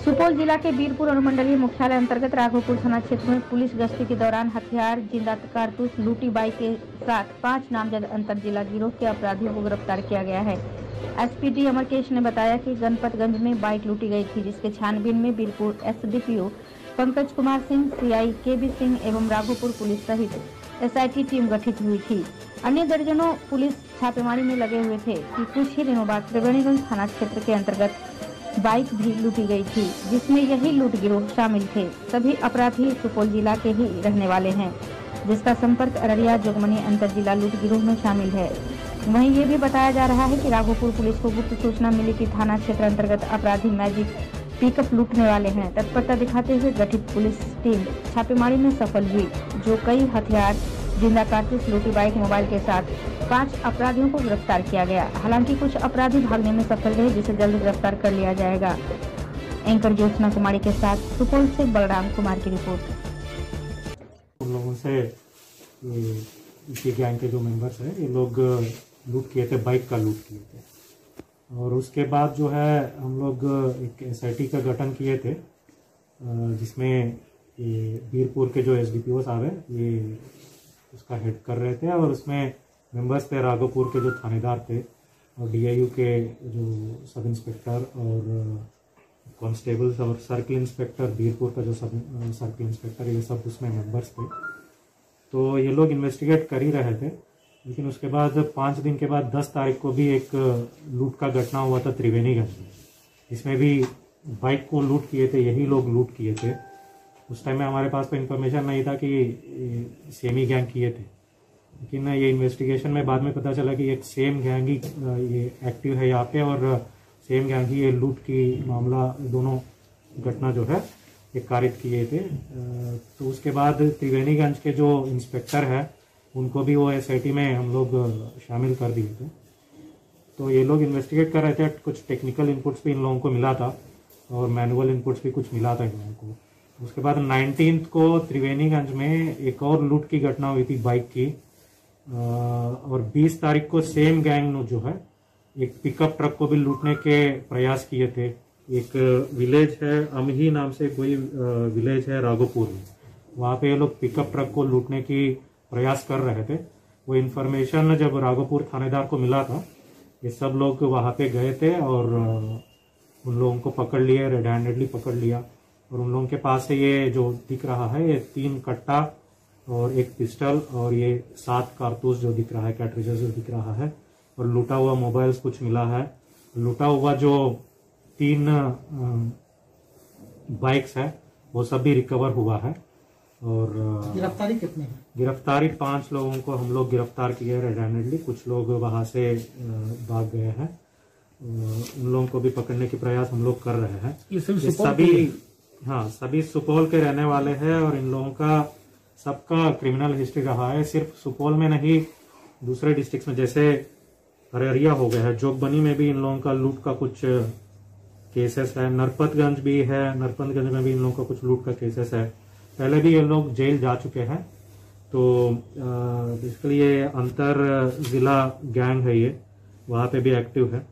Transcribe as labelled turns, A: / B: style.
A: सुपौल जिला के बीरपुर अनुमंडलीय मुख्यालय अंतर्गत राघोपुर थाना क्षेत्र में पुलिस गश्ती के दौरान हथियार, ज़िंदा कारतूस, लूटी बाइक के साथ पाँच नामजद अंतर जिला गिरोह के अपराधियों को गिरफ़्तार किया गया है। एसपीडी अमरकेश ने बताया कि गणपतगंज में बाइक लूटी गई थी, जिसके छानबीन में Birpur SDPO Pankaj Kumar Singh, CI KB Singh एवं राघोपुर पुलिस सहित एसआईटी टीम गठित हुई थी। अन्य दर्जनों पुलिस छापेमारी में लगे हुए थे कि कुछ ही दिनों बाद त्रिवेणीगंज थाना क्षेत्र के अंतर्गत बाइक भी लूटी गई थी, जिसमें यही लूट गिरोह शामिल थे। सभी अपराधी सुपौल जिला के ही रहने वाले हैं, जिसका संपर्क अररिया, जोगमनी अंतर जिला लूट गिरोह में शामिल है। वहीं ये भी बताया जा रहा है कि राघोपुर पुलिस को गुप्त सूचना मिली कि थाना क्षेत्र अंतर्गत अपराधी मैजिक पिकअप लूटने वाले हैं। तत्परता दिखाते हुए गठित पुलिस टीम छापेमारी में सफल हुई, जो कई हथियार ज़िंदा कारतूस लूटी बाइक मोबाइल के साथ। पाँच अपराधियों को गिरफ़्तार किया गया। हालाँकि कुछ अपराधी भागने में सफल रहे, जिसे जल्द गिरफ़्तार कर लिया जाएगा। एंकर ज्योत्सना कुमारी के साथ सुपौल से बलराम कुमार की रिपोर्ट।
B: उन लोगों से इसी गैंग के जो मेंबर्स हैं, ये लोग लूट किए थे, बाइक का लूट किए थे। और उसके बाद जो है, हम लोग एक एस का गठन किए थे जिसमें ये बीरपुर के जो एस डी पी ओ साहब हैं, ये उसका हेड कर रहे थे और उसमें मेंबर्स थे राघोपुर के जो थानेदार थे और डीआईयू के जो सब इंस्पेक्टर और कांस्टेबल्स और सर्किल इंस्पेक्टर बीरपुर का जो सब सर्किल इंस्पेक्टर ये सब उसमें मेंबर्स थे। तो ये लोग इन्वेस्टिगेट कर ही रहे थे, लेकिन उसके बाद पाँच दिन के बाद दस तारीख को भी एक लूट का घटना हुआ था त्रिवेणीगंज में। इसमें भी बाइक को लूट किए थे, यही लोग लूट किए थे। उस टाइम में हमारे पास तो इन्फॉर्मेशन नहीं था कि सेम ही गैंग किए थे। लेकिन ये इन्वेस्टिगेशन में बाद में पता चला कि एक सेम गैंग ही, ये एक्टिव है यहाँ पे और सेम गैंग ही ये लूट की मामला, दोनों घटना जो है, ये कारित किए थे। तो उसके बाद त्रिवेणीगंज के जो इंस्पेक्टर है, उनको भी वो एस में हम लोग शामिल कर दिए थे। तो ये लोग इन्वेस्टिगेट कर रहे थे, कुछ टेक्निकल इनपुट्स भी इन लोगों को मिला था और मैनुअल इनपुट्स भी कुछ मिला था इन लोगों को। उसके बाद नाइनटीन को त्रिवेणीगंज में एक और लूट की घटना हुई थी बाइक की। और 20 तारीख को सेम गैंग ने जो है, एक पिकअप ट्रक को भी लूटने के प्रयास किए थे। एक विलेज है, अमही नाम से कोई विलेज है राघोपुर में। वहाँ पे ये लोग पिकअप ट्रक को लूटने की प्रयास कर रहे थे। वो इन्फॉर्मेशन जब राघोपुर थानेदार को मिला था, ये सब लोग वहाँ पे गए थे और उन लोगों को पकड़ लिए रेड हैंडेडली पकड़ लिया। और उन लोगों के पास से ये जो दिख रहा है ये तीन कट्टा और एक पिस्टल और ये सात कारतूस जो दिख रहा है कैट्रिजेस जो दिख रहा है और लूटा हुआ मोबाइल्स कुछ मिला है। लूटा हुआ जो तीन बाइक्स है वो सब भी रिकवर हुआ है और
C: गिरफ्तारी कितनी है?
B: गिरफ्तारी पाँच लोगों को हम लोग गिरफ़्तार किए रेड हैंडेडली कुछ लोग वहाँ से भाग गए हैं। उन लोगों को भी पकड़ने के प्रयास हम लोग कर रहे हैं।
C: ये
B: सभी हाँ सभी सुपौल के रहने वाले हैं और इन लोगों का सबका क्रिमिनल हिस्ट्री रहा है। सिर्फ़ सुपौल में नहीं, दूसरे डिस्ट्रिक्ट में, जैसे अररिया हो गया है, जोगबनी में भी इन लोगों का लूट का कुछ केसेस है। नरपतगंज भी है, नरपतगंज में भी इन लोगों का कुछ लूट का केसेस है। पहले भी ये लोग जेल जा चुके हैं। तो बेसिकली ये अंतर जिला गैंग है ये, वहाँ पे भी एक्टिव है।